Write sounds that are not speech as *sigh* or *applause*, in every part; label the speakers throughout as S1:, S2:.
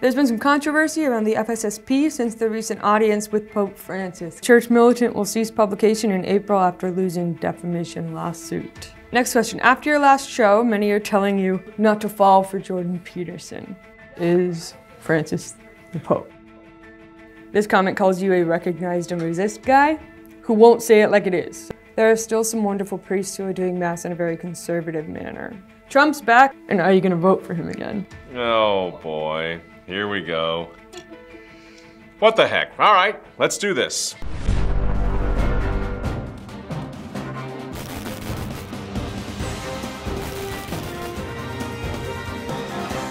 S1: There's been some controversy around the FSSP since the recent audience with Pope Francis. Church Militant will cease publication in April after losing defamation lawsuit. Next question. After your last show, many are telling you not to fall for Jordan Peterson. Is Francis the Pope? This comment calls you a recognized and resist guy who won't say it like it is. There are still some wonderful priests who are doing Mass in a very conservative manner. Trump's back, and are you gonna vote for him again?
S2: Oh boy, here we go. What the heck? All right, let's do this.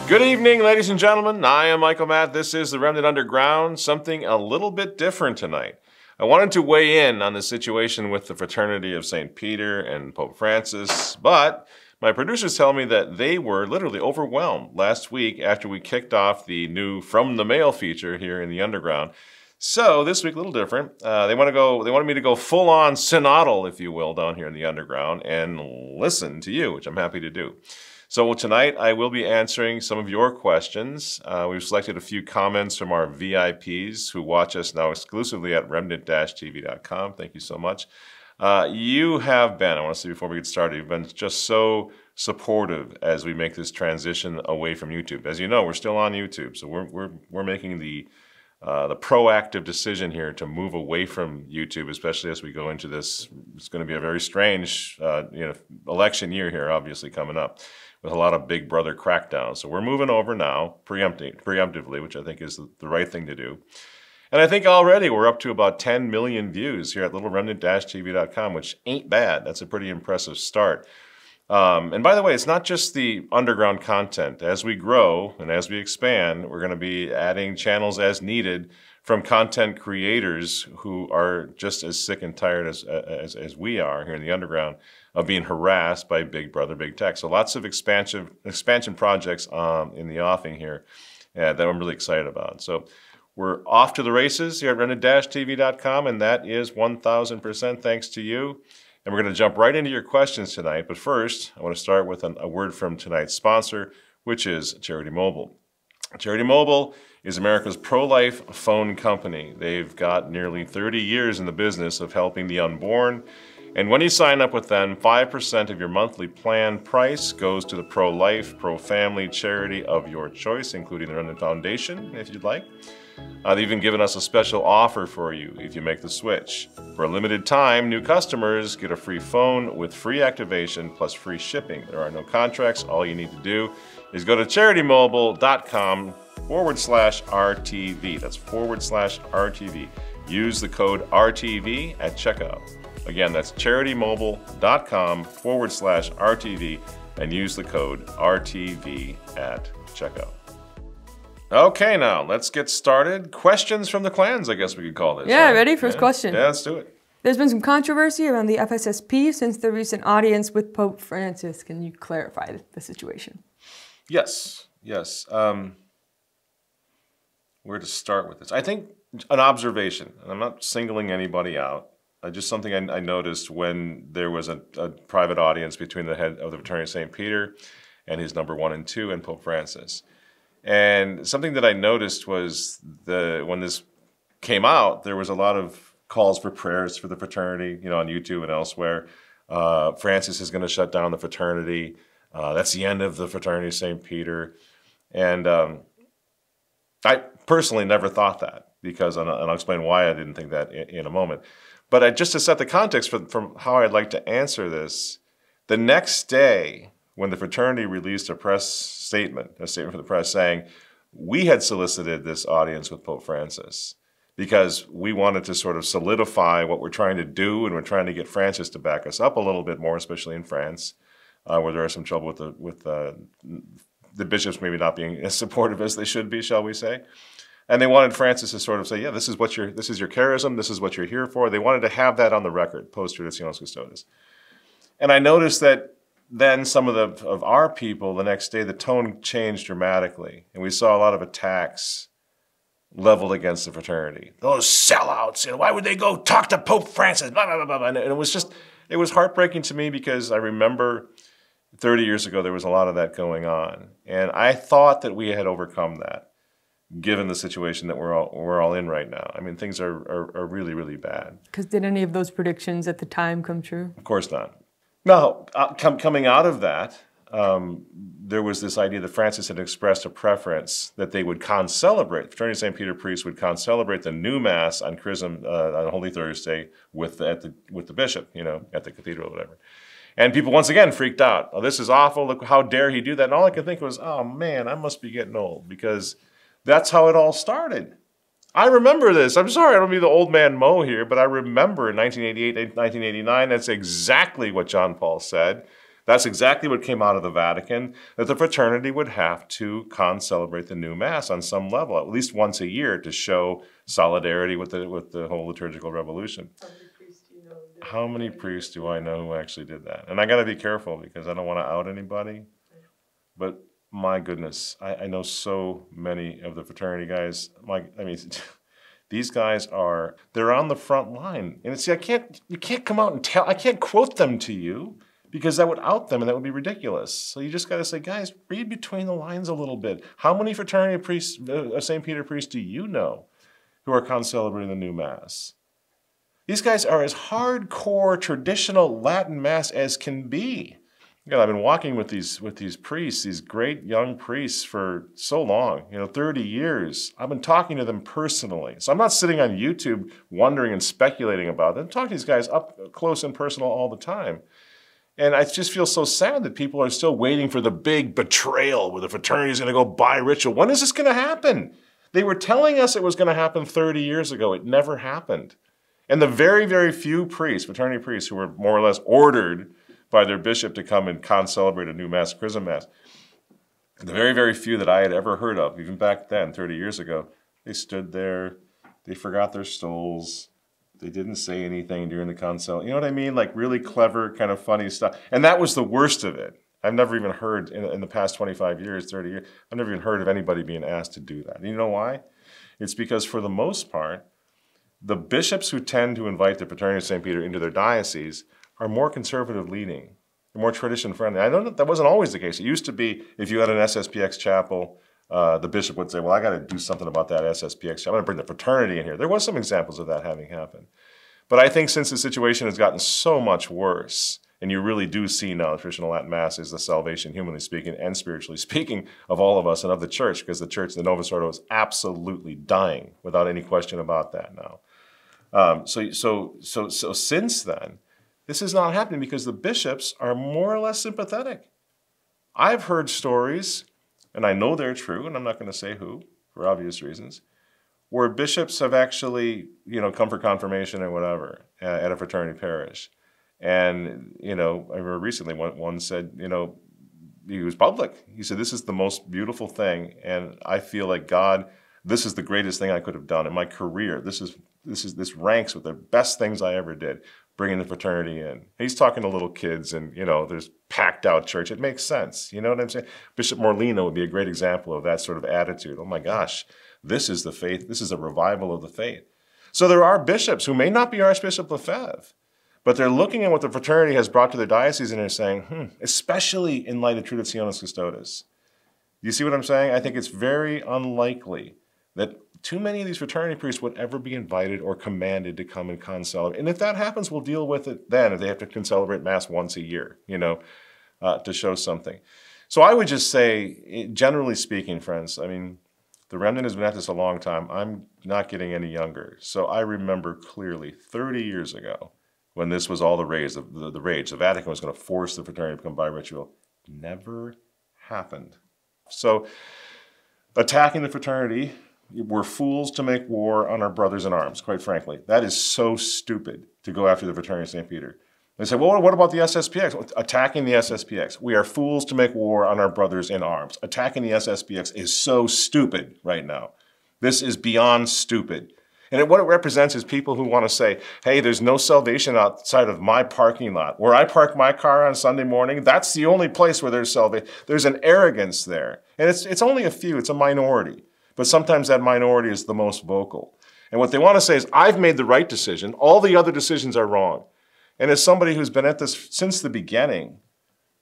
S2: Good evening, ladies and gentlemen. I am Michael Matt. This is the Remnant Underground, something a little bit different tonight. I wanted to weigh in on the situation with the Fraternity of St. Peter and Pope Francis, but my producers tell me that they were literally overwhelmed last week after we kicked off the new From the Mail feature here in the Underground. So this week, a little different. Uh, they want to go. They wanted me to go full on synodal, if you will, down here in the Underground and listen to you, which I'm happy to do. So tonight I will be answering some of your questions. Uh, we've selected a few comments from our VIPs who watch us now exclusively at remnant-tv.com. Thank you so much. Uh, you have been, I want to say before we get started, you've been just so supportive as we make this transition away from YouTube. As you know, we're still on YouTube, so we're, we're, we're making the uh, the proactive decision here to move away from YouTube, especially as we go into this. It's going to be a very strange, uh, you know, election year here, obviously coming up with a lot of Big Brother crackdowns. So we're moving over now, preempting, preemptively, which I think is the right thing to do. And I think already we're up to about 10 million views here at littleremnant-tv.com, which ain't bad. That's a pretty impressive start. Um, and by the way, it's not just the underground content. As we grow and as we expand, we're going to be adding channels as needed from content creators who are just as sick and tired as, as, as we are here in the underground of being harassed by Big Brother Big Tech. So lots of expansion expansion projects um, in the offing here uh, that I'm really excited about. So we're off to the races here at remnant-tv.com, and that is 1,000% thanks to you. And we're going to jump right into your questions tonight. But first, I want to start with an, a word from tonight's sponsor, which is Charity Mobile. Charity Mobile is America's pro life phone company. They've got nearly 30 years in the business of helping the unborn and when you sign up with them, 5% of your monthly plan price goes to the pro life, pro family charity of your choice, including the Remnant Foundation, if you'd like. Uh, they've even given us a special offer for you if you make the switch. For a limited time, new customers get a free phone with free activation plus free shipping. There are no contracts. All you need to do is go to charitymobile.com forward slash RTV. That's forward slash RTV. Use the code RTV at checkout. Again, that's charitymobile.com forward slash RTV and use the code RTV at checkout. Okay, now let's get started. Questions from the clans, I guess we could call this.
S1: Yeah, right? ready? First
S2: yeah.
S1: question.
S2: Yeah, let's do it.
S1: There's been some controversy around the FSSP since the recent audience with Pope Francis. Can you clarify the situation?
S2: Yes, yes. Um, where to start with this? I think an observation, and I'm not singling anybody out. Uh, just something I, I, noticed when there was a, a, private audience between the head of the Fraternity of St. Peter and his number one and two and Pope Francis. And something that I noticed was the when this came out, there was a lot of calls for prayers for the fraternity, you know, on YouTube and elsewhere. Uh, Francis is going to shut down the fraternity. Uh, that's the end of the Fraternity of St. Peter. And um, I personally never thought that because, and I'll explain why I didn't think that in, in a moment. But I, just to set the context for, from how I'd like to answer this, the next day when the fraternity released a press statement, a statement for the press saying, we had solicited this audience with Pope Francis because we wanted to sort of solidify what we're trying to do and we're trying to get Francis to back us up a little bit more, especially in France, uh, where there is some trouble with the with the, the bishops maybe not being as supportive as they should be, shall we say. And they wanted Francis to sort of say, yeah, this is what your this is your charism, this is what you're here for. They wanted to have that on the record, post Traditionis Custodes. And I noticed that then some of the of our people the next day, the tone changed dramatically, and we saw a lot of attacks leveled against the fraternity. Those sellouts, you know, why would they go talk to Pope Francis? Blah, blah, blah, blah. And it was just, it was heartbreaking to me because I remember 30 years ago there was a lot of that going on, and I thought that we had overcome that. given the situation that we're all we're all in right now. I mean, things are are, are really really bad.
S1: Because did any of those predictions at the time come true?
S2: Of course not. Now, uh, com- coming out of that, um, there was this idea that Francis had expressed a preference that they would con-celebrate. Fraternity of St. Peter priests would con-celebrate the new Mass on Chrism uh, on Holy Thursday with the, at the with the bishop, you know, at the cathedral or whatever. And people once again freaked out. Oh, this is awful. Look, how dare he do that? And all I could think was, oh man, I must be getting old because that's how it all started. I remember this. I'm sorry, I don't be the old man Mo here, but I remember in 1988, 1989, that's exactly what John Paul said. That's exactly what came out of the Vatican, that the fraternity would have to con-celebrate the new Mass on some level, at least once a year, to show solidarity with the, with the whole liturgical revolution. How many priests do I know who actually did that? And I got to be careful because I don't want to out anybody. But my goodness, I, I, know so many of the fraternity guys. My, I mean, *laughs* these guys are they're on the front line, and see, I can't you can't come out and tell. I can't quote them to you because that would out them, and that would be ridiculous. So you just got to say, guys, read between the lines a little bit. How many fraternity priests, uh, St. Peter priests, do you know who are concelebrating the new mass? These guys are as hardcore traditional Latin mass as can be. Yeah, I've been walking with these with these priests, these great young priests for so long, you know, 30 years. I've been talking to them personally. So I'm not sitting on YouTube wondering and speculating about them. I'm talking to these guys up close and personal all the time. And I just feel so sad that people are still waiting for the big betrayal where the fraternity is going to go biritual. When is this going to happen? They were telling us it was going to happen 30 years ago. It never happened. And the very, very few priests, fraternity priests, who were more or less ordered by their bishop to come and con-celebrate a new Mass, Chrism Mass. The very, very few that I had ever heard of, even back then, 30 years ago, they stood there, they forgot their stoles, they didn't say anything during the console. You know what I mean? Like really clever, kind of funny stuff. And that was the worst of it. I've never even heard in, in, the past 25 years, 30 years, I've never even heard of anybody being asked to do that. You know why? It's because for the most part, the bishops who tend to invite the fraternity of St. Peter into their diocese are more conservative leaning, more tradition friendly. I know that that wasn't always the case. It used to be if you had an SSPX chapel, uh, the bishop would say, "Well, I got to do something about that SSPX. I'm going to bring the fraternity in here." There was some examples of that having happened, but I think since the situation has gotten so much worse, and you really do see now traditional Latin Mass is the salvation, humanly speaking and spiritually *laughs* speaking, of all of us and of the church, because the church, the Novus Ordo, is absolutely dying without any question about that now. Um, so, so, so, so since then, this is not happening because the bishops are more or less sympathetic. I've heard stories, and I know they're true, and I'm not going to say who for obvious reasons, where bishops have actually, you know, come for confirmation or whatever uh, at a fraternity parish. And, you know, I remember recently one, one said, you know, he was public. He said, This is the most beautiful thing, and I feel like God, this is the greatest thing I could have done in my career. This is this is this ranks with the best things I ever did bringing the fraternity in. He's talking to little kids, and you know, there's packed out church. It makes sense. You know what I'm saying? Bishop Morlino would be a great example of that sort of attitude. Oh my gosh, this is the faith. This is a revival of the faith. So there are bishops who may not be Archbishop Lefebvre, but they're looking at what the fraternity has brought to their diocese and they're saying, hmm, especially in light of Traditionis Custodes. You see what I'm saying? I think it's very unlikely that too many of these fraternity priests would ever be invited or commanded to come and concelebrate. And if that happens, we'll deal with it then if they have to concelebrate Mass once a year, you know, uh, to show something. So I would just say, generally speaking, friends, I mean, the remnant has been at this a long time. I'm not getting any younger. So I remember clearly 30 years ago when this was all the rage, the, the, the rage. The Vatican was going to force the fraternity to become biritual. Never happened. So attacking the fraternity we're fools to make war on our brothers in arms, quite frankly. That is so stupid to go after the fraternity of St. Peter. They say, well, what about the SSPX? Attacking the SSPX. We are fools to make war on our brothers in arms. Attacking the SSPX is so stupid right now. This is beyond stupid. And what it represents is people who want to say, hey, there's no salvation outside of my parking lot. Where I park my car on Sunday morning, that's the only place where there's salvation. There's an arrogance there. And it's, it's only a few, it's a minority. But sometimes that minority is the most vocal. And what they want to say is, I've made the right decision. All the other decisions are wrong. And as somebody who's been at this since the beginning,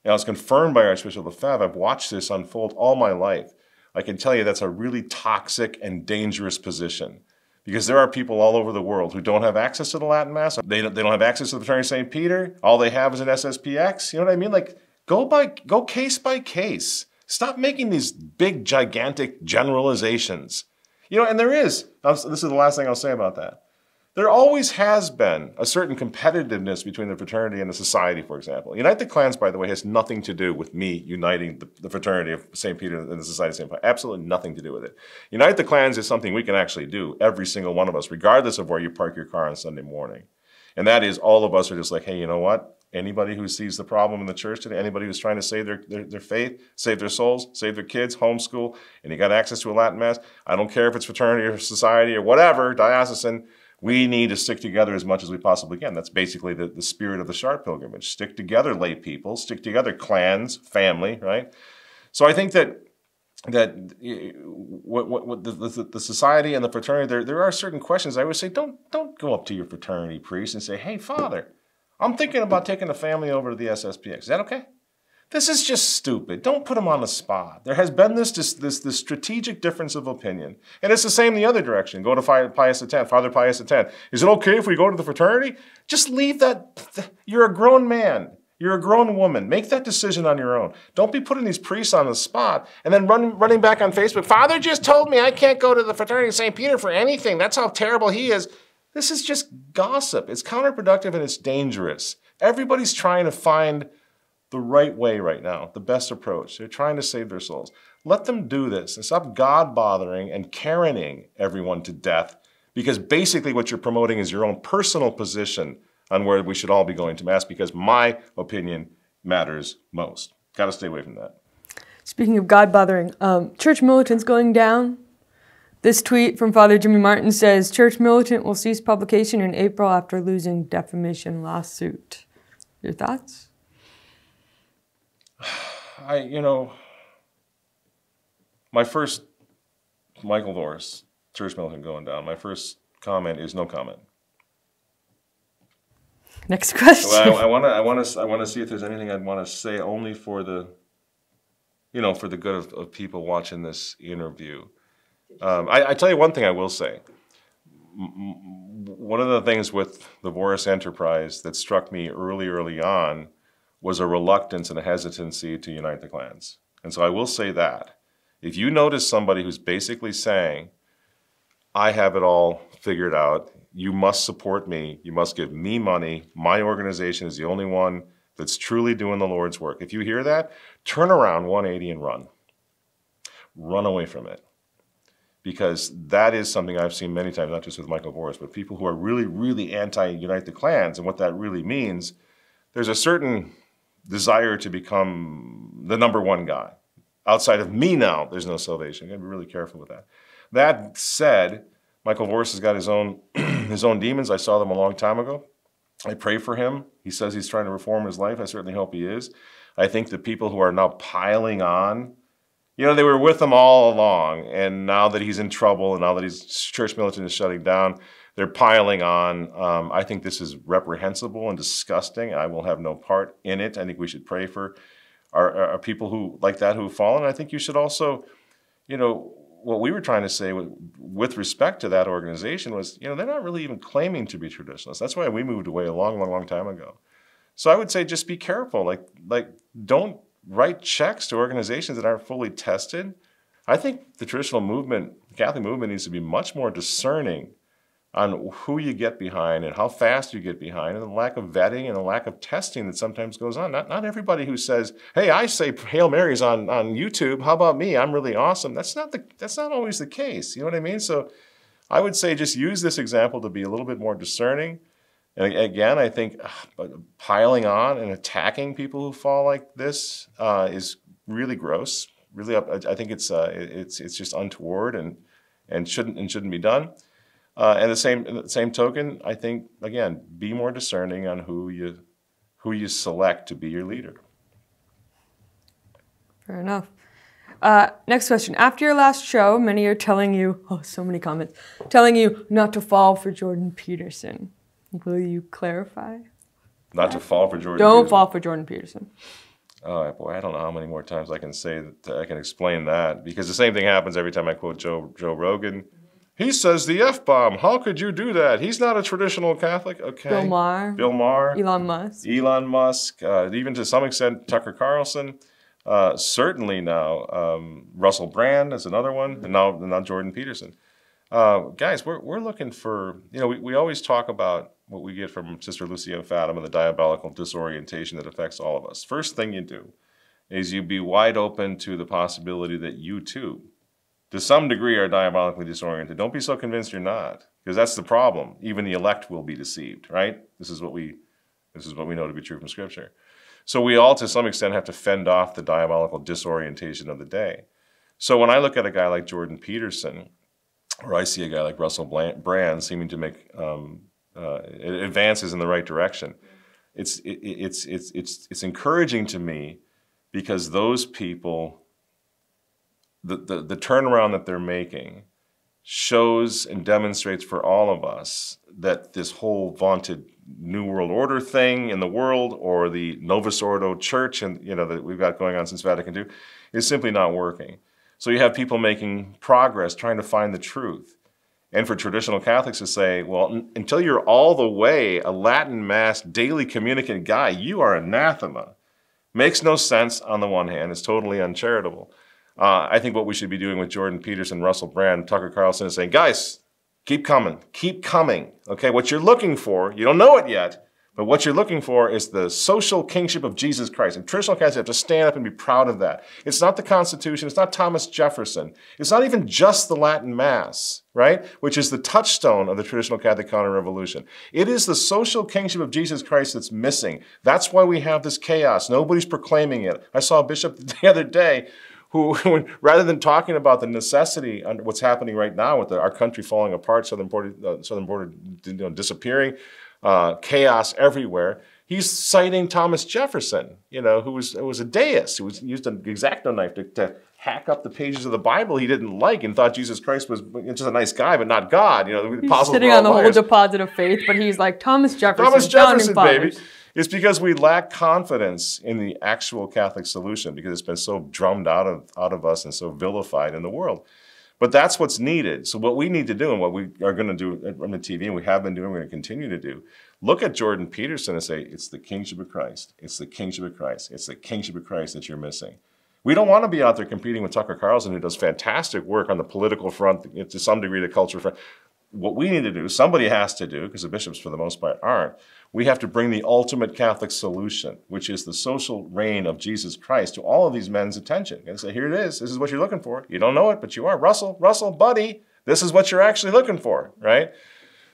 S2: and I was confirmed by Archbishop Lefebvre, I've watched this unfold all my life. I can tell you that's a really toxic and dangerous position because there are people all over the world who don't have access to the Latin Mass. They don't, they don't have access to the Fraternity of St. Peter. All they have is an SSPX. You know what I mean? Like, go by, go case by case. Stop making these big, gigantic generalizations. You know, and there is, this is the last thing I'll say about that. There always has been a certain competitiveness between the fraternity and the society, for example. Unite the Clans, by the way, has nothing to do with me uniting the, the fraternity of St. Peter and the Society of St. Paul. Absolutely nothing to do with it. Unite the Clans is something we can actually do, every single one of us, regardless of where you park your car on Sunday morning. And that is all of us are just like, hey, you know what? Anybody who sees the problem in the church today, anybody who's trying to save their, their, their, faith, save their souls, save their kids, homeschool, and you got access to a Latin Mass, I don't care if it's fraternity or society or whatever, diocesan, we need to stick together as much as we possibly can. That's basically the, the spirit of the Chartres pilgrimage. Stick together, lay people, stick together, clans, family, right? So I think that that what, what, what the, the, the, society and the fraternity, there, there are certain questions I would say, don't, don't go up to your fraternity priest and say, hey, father, I'm thinking about taking the family over to the SSPX. Is that okay? This is just stupid. Don't put them on the spot. There has been this, this, this, strategic difference of opinion. And it's the same the other direction. Go to Pius X, Father Pius X. Is it okay if we go to the fraternity? Just leave that. You're a grown man. You're a grown woman. Make that decision on your own. Don't be putting these priests on the spot and then run, running back on Facebook. Father just told me I can't go to the fraternity of St. Peter for anything. That's how terrible he is. This is just gossip. It's counterproductive and it's dangerous. Everybody's trying to find the right way right now, the best approach. They're trying to save their souls. Let them do this and stop God bothering and Karening everyone to death because basically what you're promoting is your own personal position on where we should all be going to Mass because my opinion matters most. Got to stay away from that.
S1: Speaking of God bothering, um, church militants going down. This tweet from Father Jimmy Martin says Church militant will cease publication in April after losing defamation lawsuit. Your thoughts?
S2: I, you know, my first Michael Voris, Church Militant going down, my first comment is no comment.
S1: Next question.
S2: Well, I want to, I want to, I want to see if there's anything I'd want to say only for the, you know, for the good of, of people watching this interview. Um, I, I, tell you one thing I will say. One of the things with the Voris enterprise that struck me early, early on was a reluctance and a hesitancy to unite the clans. And so I will say that. If you notice somebody who's basically saying, I have it all figured out, you must support me, you must give me money, my organization is the only one that's truly doing the Lord's work. If you hear that, turn around 180 and run. Run away from it. Because that is something I've seen many times, not just with Michael Voris, but people who are really, really anti Unite the Clans. And what that really means, there's a certain desire to become the number one guy. Outside of me now, there's no salvation. You gotta be really careful with that. That said, Michael Voris has got his own *clears throat* his own demons. I saw them a long time ago. I pray for him. He says he's trying to reform his life. I certainly hope he is. I think the people who are now piling on, you know, they were with him all along, and now that he's in trouble, and now that his church militant is shutting down, they're piling on. Um, I think this is reprehensible and disgusting. I will have no part in it. I think we should pray for our, our people who like that who have fallen. I think you should also, you know, what we were trying to say with, with, respect to that organization was, you know, they're not really even claiming to be traditionalists. That's why we moved away a long, long, long time ago. So I would say just be careful. Like, like don't write checks to organizations that aren't fully tested. I think the traditional movement, the Catholic movement, needs to be much more discerning on who you get behind and how fast you get behind and the lack of vetting and the lack of testing that sometimes goes on. Not, not everybody who says, hey, I say Hail Marys on, on YouTube, how about me? I'm really awesome. That's not, the, that's not always the case. You know what I mean? So I would say just use this example to be a little bit more discerning. And again, I think uh, piling on and attacking people who fall like this uh, is really gross. Really, I think it's, uh, it's, it's just untoward and, and, shouldn't, and shouldn't be done. Uh, and the same same token, I think again, be more discerning on who you who you select to be your leader.
S1: Fair enough. Uh, next question. After your last show, many are telling you, *laughs* oh, so many comments, telling you not to fall for Jordan Peterson. Will you clarify?
S2: Not to fall for Jordan
S1: Don't
S2: Peterson.
S1: fall for Jordan Peterson.
S2: Oh boy, I don't know how many more times I can say that I can explain that because the same thing happens every time I quote Joe Joe Rogan. He says the f bomb. How could you do that? He's not a traditional Catholic. Okay.
S1: Bill Maher.
S2: Bill Maher.
S1: Elon Musk.
S2: Elon Musk. Uh, even to some extent Tucker Carlson. Uh, certainly now um, Russell Brand is another one, and now now Jordan Peterson. Uh, guys, we're we're looking for you know we, we always talk about what we get from Sister Lucia Fatima, the diabolical disorientation that affects all of us. First thing you do is you be wide open to the possibility that you too, to some degree, are diabolically disoriented. Don't be so convinced you're not, because that's the problem. Even the elect will be deceived, right? This is what we, this is what we know to be true from Scripture. So we all, to some extent, have to fend off the diabolical disorientation of the day. So when I look at a guy like Jordan Peterson, or I see a guy like Russell Brand seeming to make um, uh, advances in the right direction. It's, it, it's, it's, it's, it's encouraging to me because those people, the, the, the turnaround that they're making shows and demonstrates for all of us that this whole vaunted New World Order thing in the world or the Novus Ordo Church and you know that we've got going on since Vatican II is simply not working. So you have people making progress, trying to find the truth and for traditional Catholics to say, well, until you're all the way a Latin Mass daily communicant guy, you are anathema. Makes no sense on the one hand, it's totally uncharitable. Uh, I think what we should be doing with Jordan Peterson, Russell Brand, Tucker Carlson is saying, guys, keep coming, keep coming. Okay, what you're looking for, you don't know it yet, but what you're looking for is the social kingship of Jesus Christ. And traditional Catholics have to stand up and be proud of that. It's not the Constitution. It's not Thomas Jefferson. It's not even just the Latin Mass, right? Which is the touchstone of the traditional Catholic counter-revolution. It is the social kingship of Jesus Christ that's missing. That's why we have this chaos. Nobody's proclaiming it. I saw a bishop *laughs* the other day who, *laughs* rather than talking about the necessity under what's happening right now with the, our country falling apart, southern border, uh, southern border you know, disappearing, uh, chaos everywhere. He's citing Thomas Jefferson, you know, who was, who was a deist, who was, used an exacto knife to, to hack up the pages of the Bible he didn't like and thought Jesus Christ was just a nice guy, but not God. You know,
S1: he's sitting on the liars. whole deposit of faith, but he's like Thomas Jefferson.
S2: Thomas Jefferson, baby. It's because we lack confidence in the actual Catholic solution because it's been so drummed out of out of us and so vilified in the world. But that's what's needed. So what we need to do and what we are going to do on the TV and we have been doing, we're going to continue to do, look at Jordan Peterson and say, it's the kingship of Christ. It's the kingship of Christ. It's the kingship of Christ that you're missing. We don't want to be out there competing with Tucker Carlson, who does fantastic work on the political front, to some degree, the culture front. What we need to do, somebody has to do, because the bishops for the most part aren't, we have to bring the ultimate Catholic solution, which is the social reign of Jesus Christ, to all of these men's attention. And say, here it is. This is what you're looking for. You don't know it, but you are. Russell, Russell, buddy, this is what you're actually looking for, right?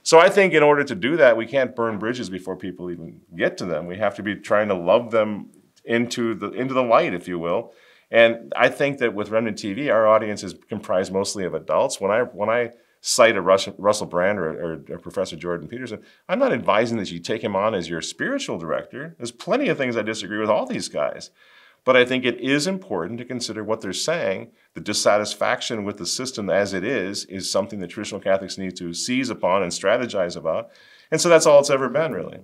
S2: So I think in order to do that, we can't burn bridges before people even get to them. We have to be trying to love them into the into the light, if you will. And I think that with Remnant TV, our audience is comprised mostly of adults. When I when I cite a Russell, Russell Brand or, or, or, Professor Jordan Peterson, I'm not advising that you take him on as your spiritual director. There's plenty of things I disagree with all these guys. But I think it is important to consider what they're saying. The dissatisfaction with the system as it is is something that traditional Catholics need to seize upon and strategize about. And so that's all it's ever been, really.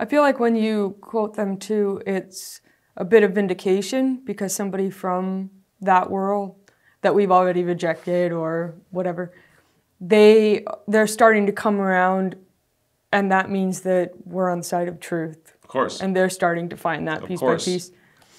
S1: I feel like when you quote them too, it's a bit of vindication because somebody from that world that we've already rejected or whatever they they're starting to come around and that means that we're on the side of truth.
S2: Of course.
S1: And they're starting to find that of piece course. by piece.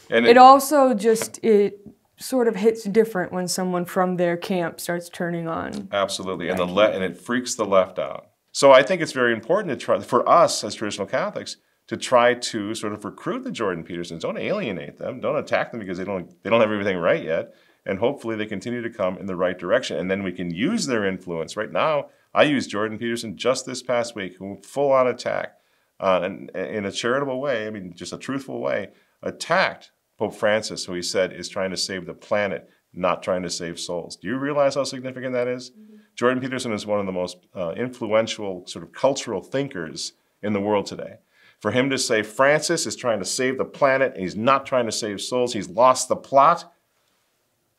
S1: And it, it also just it sort of hits different when someone from their camp starts turning on.
S2: Absolutely. And the le- and it freaks the left out. So i think it's very important to try for us as traditional catholics to try to sort of recruit the jordan petersons. Don't alienate them. Don't attack them because they don't they don't have everything right yet and hopefully they continue to come in the right direction. And then we can use their influence. Right now, I used Jordan Peterson just this past week, who full on attack, uh, and in a charitable way, I mean, just a truthful way, attacked Pope Francis, who he said is trying to save the planet, not trying to save souls. Do you realize how significant that is? Mm-hmm. Jordan Peterson is one of the most uh, influential sort of cultural thinkers in the world today. For him to say Francis is trying to save the planet and he's not trying to save souls, he's lost the plot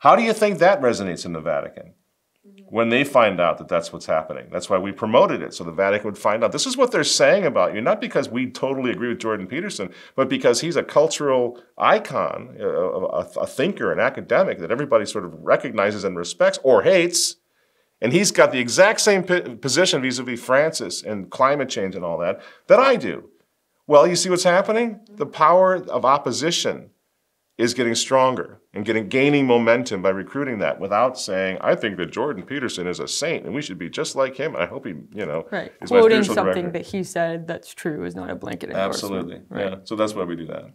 S2: how do you think that resonates in the Vatican? when they find out that that's what's happening. That's why we promoted it, so the Vatican would find out. This is what they're saying about you, not because we totally agree with Jordan Peterson, but because he's a cultural icon, a, a, a thinker, an academic that everybody sort of recognizes and respects or hates. And he's got the exact same position vis a vis Francis and climate change and all that that I do. Well, you see what's happening? The power of opposition is getting stronger and getting gaining momentum by recruiting that without saying, I think that Jordan Peterson is a saint and we should be just like him. I hope he, you know,
S1: right. quoting something director. that he said that's true is not a blanket.
S2: Absolutely. Right. Yeah. So that's why we do that.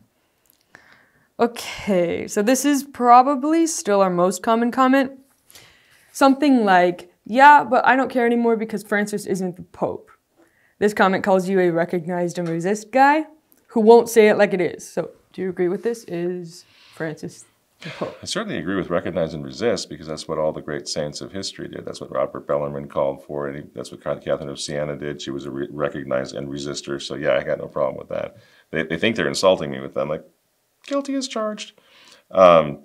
S1: Okay, so this is probably still our most common comment. Something like, yeah, but I don't care anymore because Francis isn't the Pope. This comment calls you a recognized and resist guy who won't say it like it is. So do you agree with this? Is Francis the Pope?
S2: I certainly agree with recognize and resist because that's what all the great saints of history did. That's what Robert Bellarmine called for, and he, that's what Catherine of Siena did. She was a re- recognize and resistor. So yeah, I got no problem with that. They, they think they're insulting me with them. Like, guilty as charged. Um,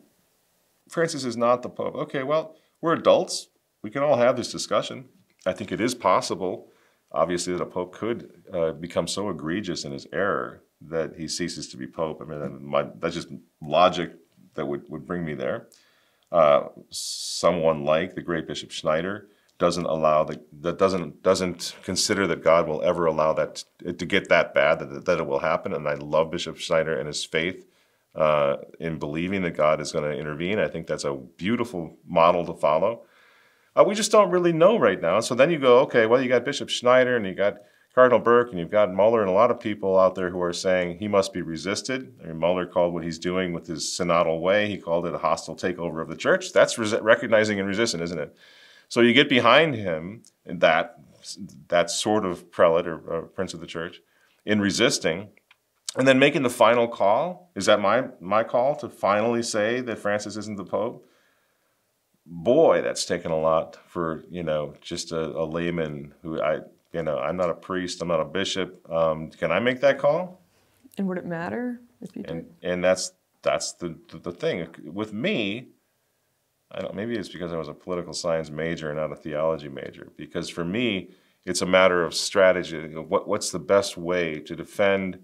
S2: Francis is not the Pope. Okay, well, we're adults. We can all have this discussion. I think it is possible, obviously, that a Pope could uh, become so egregious in his error that he ceases to be pope. I mean, my, that's just logic that would, would bring me there. Uh, someone like the great Bishop Schneider doesn't allow the, that doesn't doesn't consider that God will ever allow that to, to get that bad that, that it will happen. And I love Bishop Schneider and his faith uh, in believing that God is going to intervene. I think that's a beautiful model to follow. Uh, we just don't really know right now. So then you go, okay, well, you got Bishop Schneider and you got Cardinal Burke and you've got Mueller and a lot of people out there who are saying he must be resisted. I mean, Mueller called what he's doing with his synodal way, he called it a hostile takeover of the church. That's recognizing and resisting, isn't it? So you get behind him, that, that sort of prelate or, or prince of the church, in resisting, and then making the final call. Is that my, my call to finally say that Francis isn't the Pope? Boy, that's taken a lot for, you know, just a, a layman who I you know, I'm not a priest, I'm not a bishop. Um, can I make that call?
S1: And would it matter
S2: if you and, did? And that's that's the, the, the thing with me. I don't. Maybe it's because I was a political science major and not a theology major. Because for me, it's a matter of strategy. What what's the best way to defend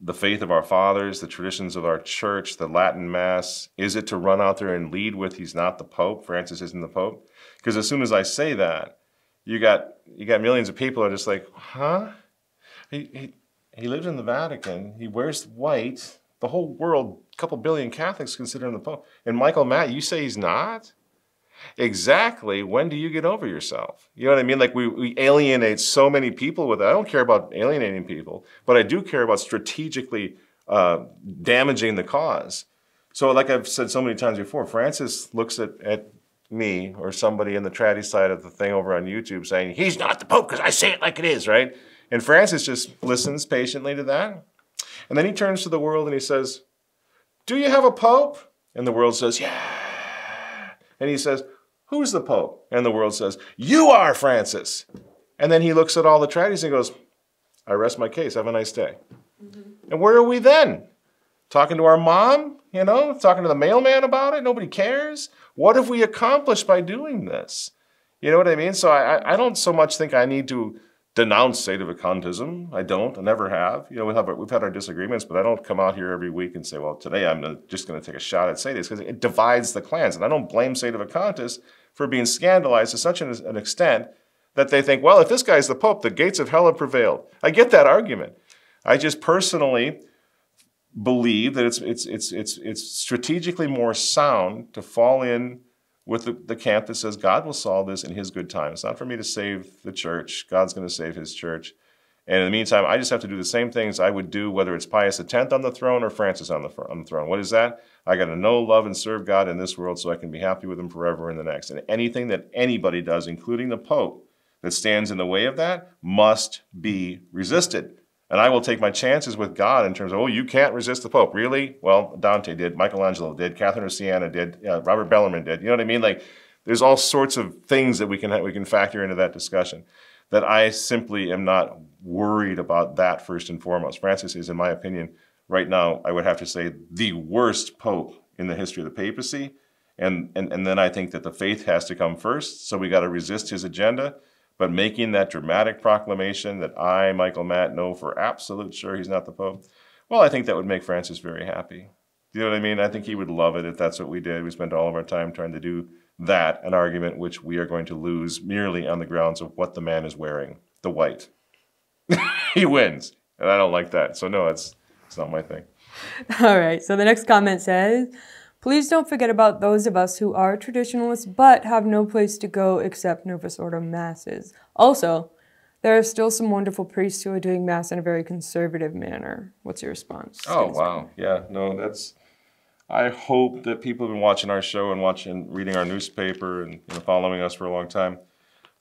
S2: the faith of our fathers, the traditions of our church, the Latin Mass? Is it to run out there and lead with He's not the Pope, Francis isn't the Pope? Because as soon as I say that, you got you got millions of people are just like, huh? He, he he lives in the Vatican. He wears white. The whole world, a couple billion Catholics consider him the Pope. And Michael Matt, you say he's not? Exactly. When do you get over yourself? You know what I mean? Like we, we alienate so many people with it. I don't care about alienating people, but I do care about strategically uh, damaging the cause. So, like I've said so many times before, Francis looks at, at me or somebody in the tratty side of the thing over on YouTube saying, he's not the Pope because I say it like it is, right? And Francis just listens patiently to that. And then he turns to the world and he says, Do you have a Pope? And the world says, Yeah. And he says, Who's the Pope? And the world says, You are Francis. And then he looks at all the tratties and goes, I rest my case. Have a nice day. Mm-hmm. And where are we then? Talking to our mom? You know, talking to the mailman about it? Nobody cares? What have we accomplished by doing this? You know what I mean? So I, I don't so much think I need to denounce sedevacantism. I don't. I never have. You know, we have we've had our disagreements, but I don't come out here every week and say, well, today I'm just going to take a shot at Sadists because it divides the clans. And I don't blame sedevacantists for being scandalized to such an, an extent that they think, well, if this guy's the Pope, the gates of hell have prevailed. I get that argument. I just personally believe that it's, it's, it's, it's, it's strategically more sound to fall in with the, the camp that says God will solve this in his good time. It's not for me to save the church. God's going to save his church. And in the meantime, I just have to do the same things I would do whether it's Pius X on the throne or Francis on the, on the throne. What is that? I got to know, love, and serve God in this world so I can be happy with him forever in the next. And anything that anybody does, including the Pope, that stands in the way of that must be resisted. And I will take my chances with God in terms of, oh, you can't resist the Pope. Really? Well, Dante did, Michelangelo did, Catherine of Siena did, uh, Robert Bellarmine did. You know what I mean? Like, there's all sorts of things that we can we can factor into that discussion. That I simply am not worried about that first and foremost. Francis is, in my opinion, right now, I would have to say the worst pope in the history of the papacy, And, and, and then I think that the faith has to come first. So we got to resist his agenda. But making that dramatic proclamation that I, Michael Matt, know for absolute sure he's not the Pope, well, I think that would make Francis very happy. Do you know what I mean? I think he would love it if that's what we did. We spent all of our time trying to do that, an argument which we are going to lose merely on the grounds of what the man is wearing, the white. *laughs* he wins. And I don't like that. So no, it's it's not my thing.
S1: All right. So the next comment says, Please don't forget about those of us who are traditionalists but have no place to go except Novus Ordo masses. Also, there are still some wonderful priests who are doing mass in a very conservative manner. What's your response?
S2: Oh wow, yeah, no, that's. I hope that people have been watching our show and watching, reading our newspaper, and you know, following us for a long time,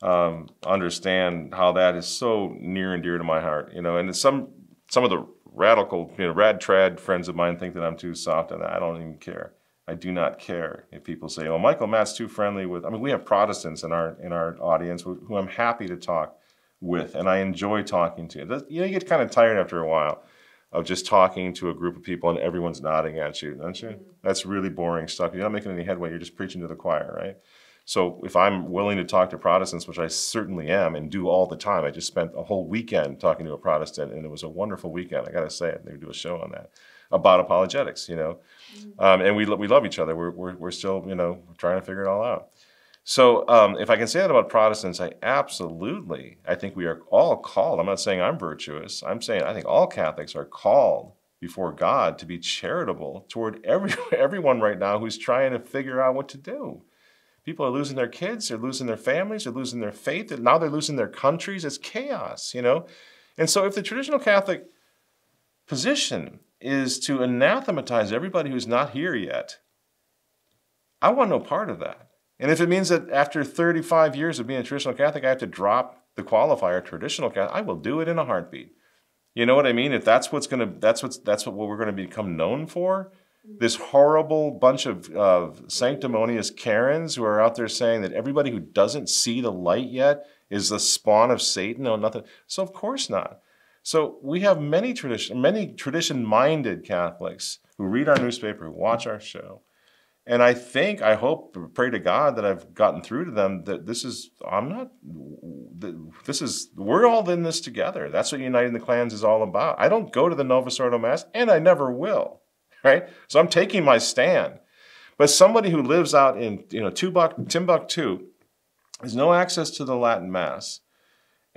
S2: um, understand how that is so near and dear to my heart. You know, and some some of the radical, you know, rad trad friends of mine think that I'm too soft, and I don't even care. I do not care if people say, "Oh, Michael Matt's too friendly with." I mean, we have Protestants in our in our audience who, who I'm happy to talk with, and I enjoy talking to. You know, you get kind of tired after a while of just talking to a group of people and everyone's nodding at you, don't you? Mm-hmm. That's really boring stuff. You're not making any headway. You're just preaching to the choir, right? So if I'm willing to talk to Protestants, which I certainly am and do all the time, I just spent a whole weekend talking to a Protestant, and it was a wonderful weekend. I got to say it. They do a show on that about apologetics, you know, mm-hmm. um, and we we love each other. We're, we're we're still you know trying to figure it all out. So um, if I can say that about Protestants, I absolutely I think we are all called. I'm not saying I'm virtuous. I'm saying I think all Catholics are called before God to be charitable toward every *laughs* everyone right now who's trying to figure out what to do. People are losing their kids, they're losing their families, they're losing their faith, and now they're losing their countries. It's chaos, you know? And so if the traditional Catholic position is to anathematize everybody who's not here yet, I want no part of that. And if it means that after 35 years of being a traditional Catholic, I have to drop the qualifier traditional Catholic, I will do it in a heartbeat. You know what I mean? If that's what's gonna that's what's that's what we're gonna become known for, this horrible bunch of, of sanctimonious Karens who are out there saying that everybody who doesn't see the light yet is the spawn of Satan. No, nothing. So of course not. So we have many tradition, many tradition-minded Catholics who read our newspaper, who watch our show, and I think, I hope, pray to God that I've gotten through to them that this is, I'm not, this is, we're all in this together. That's what Uniting the Clans is all about. I don't go to the Novus Ordo Mass, and I never will right? So I'm taking my stand. But somebody who lives out in you know Timbuktu has no access to the Latin Mass,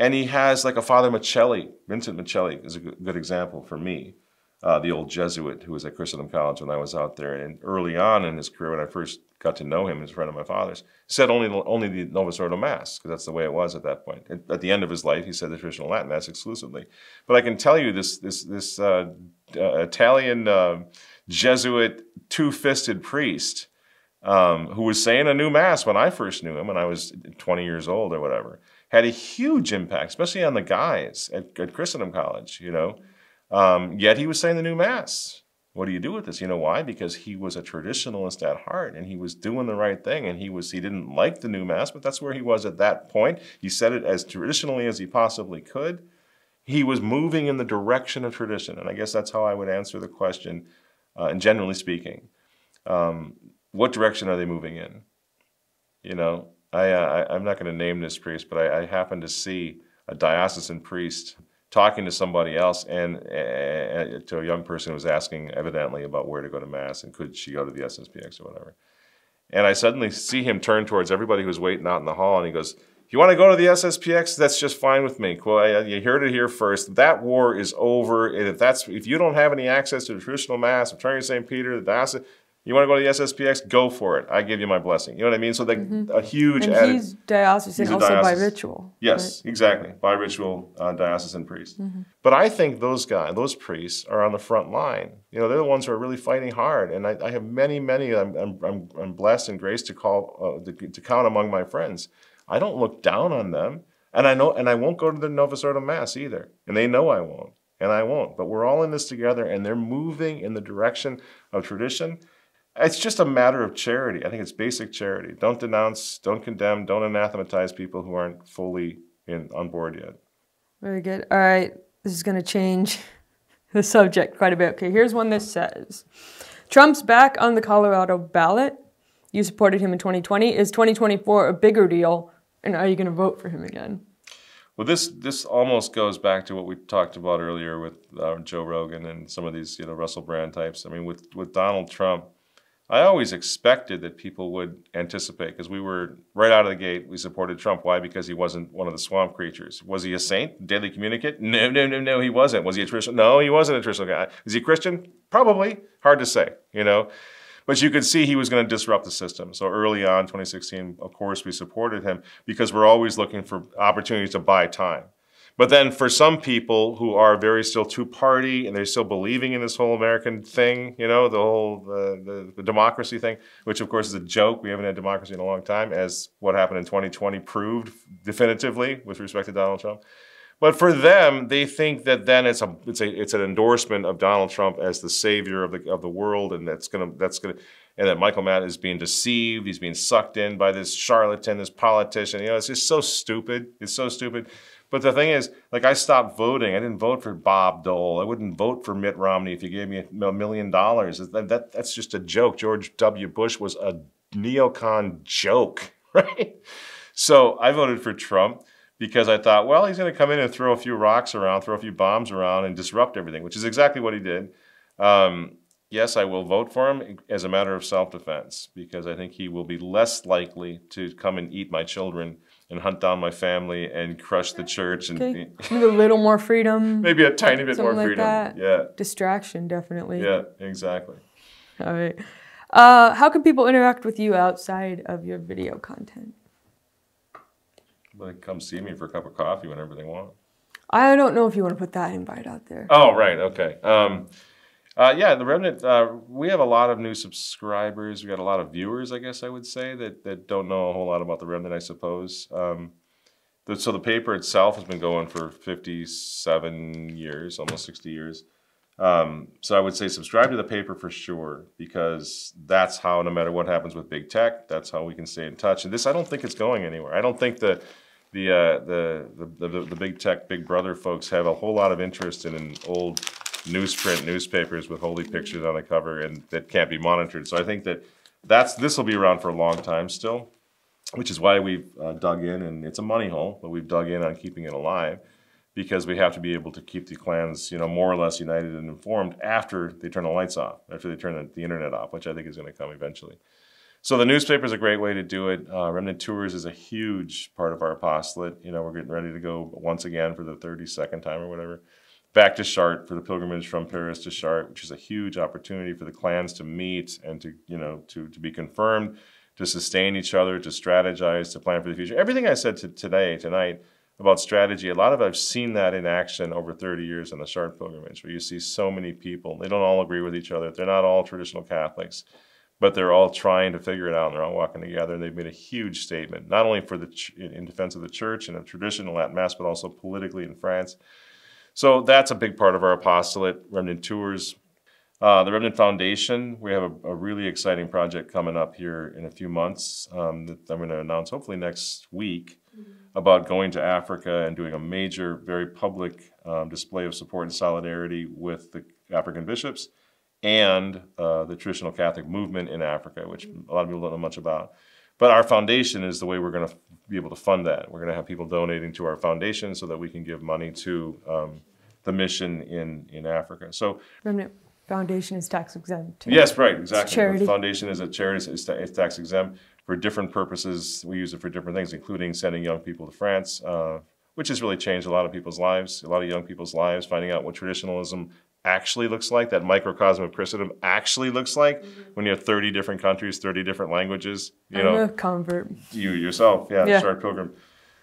S2: and he has like a Father Miceli, Vincent Miceli is a good example for me, uh, the old Jesuit who was at Christendom College when I was out there, and early on in his career when I first got to know him as a friend of my father's, said only only the Novus Ordo Mass because that's the way it was at that point. At the end of his life, he said the traditional Latin Mass exclusively. But I can tell you this this this uh, uh, Italian uh, Jesuit two fisted priest um, who was saying a new mass when I first knew him, when I was 20 years old or whatever, had a huge impact, especially on the guys at, at Christendom College, you know. Um, yet he was saying the new mass. What do you do with this? You know why? Because he was a traditionalist at heart and he was doing the right thing and he was he didn't like the new mass, but that's where he was at that point. He said it as traditionally as he possibly could. He was moving in the direction of tradition. And I guess that's how I would answer the question uh, and generally speaking, um, what direction are they moving in? You know, I, uh, I am not going to name this priest, but I, I happened to see a diocesan priest talking to somebody else and uh, to a young person who was asking evidently about where to go to mass and could she go to the SSPX or whatever. And I suddenly see him turn towards everybody who's waiting out in the hall and he goes, you want to go to the SSPX, that's just fine with me. Well, you heard it here first. That war is over. And if that's if you don't have any access to the traditional mass of Fraternity St. Peter, the diocese, you want to go to the SSPX, go for it. I give you my blessing. You know what I mean? So like mm-hmm. a huge
S1: and added, he's diocesan he's also diocesan. biritual.
S2: Yes, right? exactly. Biritual uh, diocesan priest. Mm-hmm. But I think those guys, those priests are on the front line. You know, they're the ones who are really fighting hard. And I, I have many, many, I'm, I'm, I'm blessed and graced to call, uh, to, to count among my friends I don't look down on them. And I know, and I won't go to the Novus Ordo Mass either. And they know I won't, and I won't. But we're all in this together, and they're moving in the direction of tradition. It's just a matter of charity. I think it's basic charity. Don't denounce, don't condemn, don't anathematize people who aren't fully in, on board yet.
S1: Very good. All right, this is going to change *laughs* the subject quite a bit. Okay, here's one that says Trump's back on the Colorado ballot. You supported him in 2020. Is 2024 a bigger deal? And are you going to vote for him again?
S2: Well, this this almost goes back to what we talked about earlier with uh, Joe Rogan and some of these, you know, Russell Brand types. I mean, with with Donald Trump, I always expected that people would anticipate because we were right out of the gate. We supported Trump. Why? Because he wasn't one of the swamp creatures. Was he a saint? Daily communicate? No, no, no, no. He wasn't. Was he a traditional? No, he wasn't a traditional guy. Is he a Christian? Probably. Hard to say. You know. But you could see he was going to disrupt the system. So early on, 2016, of course, we supported him because we're always looking for opportunities to buy time. But then for some people who are very still two party and they're still believing in this whole American thing, you know, the whole the, the, the, democracy thing, which of course is a joke. We haven't had democracy in a long time, as what happened in 2020 proved definitively with respect to Donald Trump. But for them, they think that then it's a it's a it's an endorsement of Donald Trump as the savior of the of the world, and that's gonna that's gonna and that Michael Matt is being deceived, he's being sucked in by this charlatan, this politician. You know, it's just so stupid. It's so stupid. But the thing is, like I stopped voting. I didn't vote for Bob Dole. I wouldn't vote for Mitt Romney if you gave me a million dollars. That, that, that's just a joke. George W. Bush was a neocon joke, *laughs* right? So I voted for Trump because I thought, well, he's going to come in and throw a few rocks around, throw a few bombs around, and disrupt everything, which is exactly what he did. Um, yes, I will vote for him as a matter of self defense because I think he will be less likely to come and eat my children and hunt down my family and crush the church and
S1: okay. *laughs* maybe a little more freedom.
S2: Maybe a tiny bit more freedom.
S1: Like
S2: yeah.
S1: Distraction, definitely.
S2: Yeah, exactly.
S1: All right. Uh, how can people interact with you outside of your video content?
S2: Well, come see me for a cup of coffee whenever they want.
S1: I don't know if you want to put that invite out there.
S2: Oh, right. Okay. Um, uh, yeah, the Remnant, uh, we have a lot of new subscribers. We got a lot of viewers, I guess I would say, that, that don't know a whole lot about the Remnant, I suppose. Um, the, so the paper itself has been going for 57 years, almost 60 years. Um, so I would say subscribe to the paper for sure, because that's how, no matter what happens with big tech, that's how we can stay in touch. And this, I don't think it's going anywhere. I don't think the, uh, the, the, the, the big tech, big brother folks have a whole lot of interest in an old newsprint newspapers with holy pictures on the cover and that can't be monitored. So I think that that's this will be around for a long time still, which is why we've uh, dug in and it's a money hole, but we've dug in on keeping it alive because we have to be able to keep the clans, you know, more or less united and informed after they turn the lights off, after they turn the, the internet off, which I think is going to come eventually. So the newspaper is a great way to do it. Uh, Remnant Tours is a huge part of our apostolate. You know, we're getting ready to go once again for the 32nd time or whatever back to Chartres for the pilgrimage from Paris to Chartres, which is a huge opportunity for the clans to meet and to, you know, to, to be confirmed, to sustain each other, to strategize, to plan for the future. Everything I said to today, tonight, about strategy, a lot of I've seen that in action over 30 years on the Chartres pilgrimage, where you see so many people. They don't all agree with each other. They're not all traditional Catholics, but they're all trying to figure it out and they're all walking together. And they've made a huge statement, not only for the in defense of the church and a traditional Latin Mass, but also politically in France. So that's a big part of our apostolate, Remnant Tours. Uh, the Remnant Foundation, we have a, a, really exciting project coming up here in a few months um, that I'm going to announce hopefully next week mm-hmm. about going to Africa and doing a major, very public um, display of support and solidarity with the African bishops and uh, the traditional Catholic movement in Africa, which a lot of people don't know much about. But our foundation is the way we're going to be able to fund that. We're going to have people donating to our foundation so that we can give money to um, the mission in, in Africa. So
S1: Remnant Foundation is tax exempt.
S2: Yes, right, exactly.
S1: Charity.
S2: The foundation is a charity, it's, it's tax exempt for different purposes. We use it for different things, including sending young people to France, uh, which has really changed a lot of people's lives, a lot of young people's lives, finding out what traditionalism actually looks like, that microcosm of Christendom actually looks like mm-hmm. when you have 30 different countries, 30 different languages. You
S1: I'm
S2: know,
S1: a convert.
S2: You yourself, yeah, yeah. Chartres Pilgrim.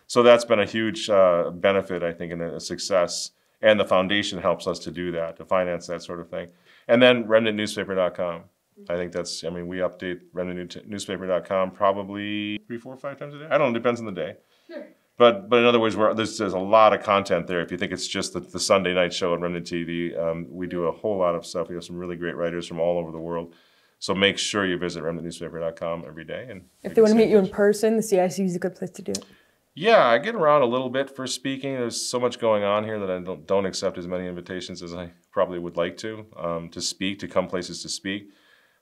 S2: So that's been a huge uh, benefit, I think, and a success. And the foundation helps us to do that, to finance that sort of thing. And then remnantnewspaper.com. I think that's, I mean, we update remnantnewspaper.com probably three, four, five times a day. I don't know, it depends on the day. Sure. But but in other words, there's, there's a lot of content there. If you think it's just the, the Sunday night show on Remnant TV, um, we do a whole lot of stuff. We have some really great writers from all over the world. So make sure you visit remnantnewspaper.com every day. And
S1: if they want to meet you in person, the CIC is a good place to do it.
S2: Yeah, I get around a little bit for speaking. There's so much going on here that I don't, don't accept as many invitations as I probably would like to um, to speak, to come places to speak.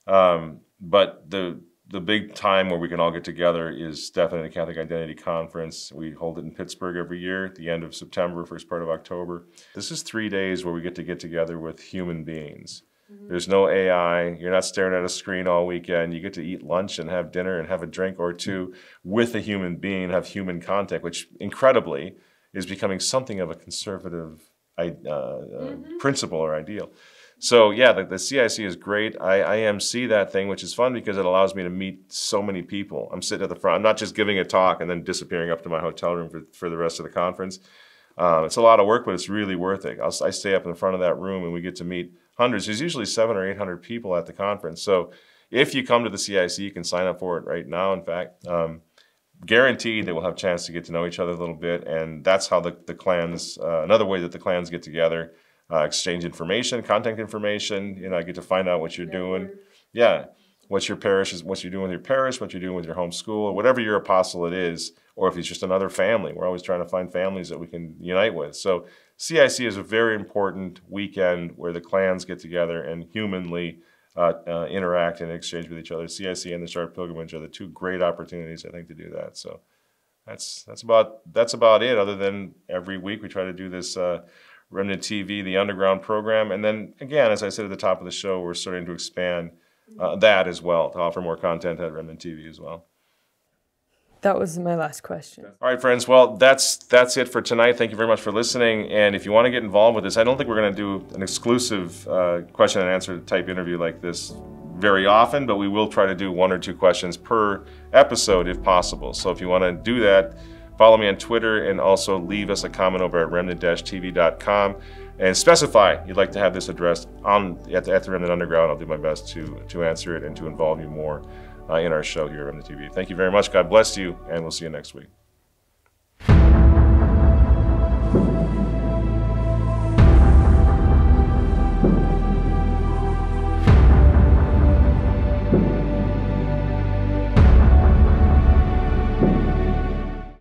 S2: Um, but the the big time where we can all get together is definitely the Catholic Identity Conference. We hold it in Pittsburgh every year at the end of September, first part of October. This is three days where we get to get together with human beings. Mm-hmm. There's no AI. You're not staring at a screen all weekend. You get to eat lunch and have dinner and have a drink or two with a human being, have human contact, which incredibly is becoming something of a conservative uh, uh, mm-hmm. principle or ideal. So yeah, the, the CIC is great. I, I MC that thing, which is fun because it allows me to meet so many people. I'm sitting at the front. I'm not just giving a talk and then disappearing up to my hotel room for, for the rest of the conference. Um, it's a lot of work, but it's really worth it. I'll, I stay up in front of that room and we get to meet hundreds. There's usually seven or 800 people at the conference. So if you come to the CIC, you can sign up for it right now. In fact, um, guaranteed they will have a chance to get to know each other a little bit. And that's how the, the clans, uh, another way that the clans get together uh, exchange information, contact information. You know, I get to find out what you're doing. Yeah, what your parish is, what you're doing with your parish, what you're doing with your home school, or whatever your apostolate is, or if it's just another family. We're always trying to find families that we can unite with. So CIC is a very important weekend where the clans get together and humanly uh, uh, interact and exchange with each other. CIC and the Chartres Pilgrimage are the two great opportunities, I think, to do that. So that's that's about that's about it. Other than every week we try to do this uh, Remnant TV, the underground program. And then again, as I said at the top of the show, we're starting to expand uh, that as well to offer more content at Remnant TV as well.
S1: That was my last question.
S2: All right, friends. Well, that's that's it for tonight. Thank you very much for listening. And if you want to get involved with this, I don't think we're going to do an exclusive uh, question and answer type interview like this very often, but we will try to do one or two questions per episode if possible. So if you want to do that, Follow me on Twitter and also leave us a comment over at remnant-tv.com and specify you'd like to have this addressed on at the, at the Remnant Underground. I'll do my best to, to answer it and to involve you more uh, in our show here at Remnant TV. Thank you very much. God bless you, and we'll see you next week.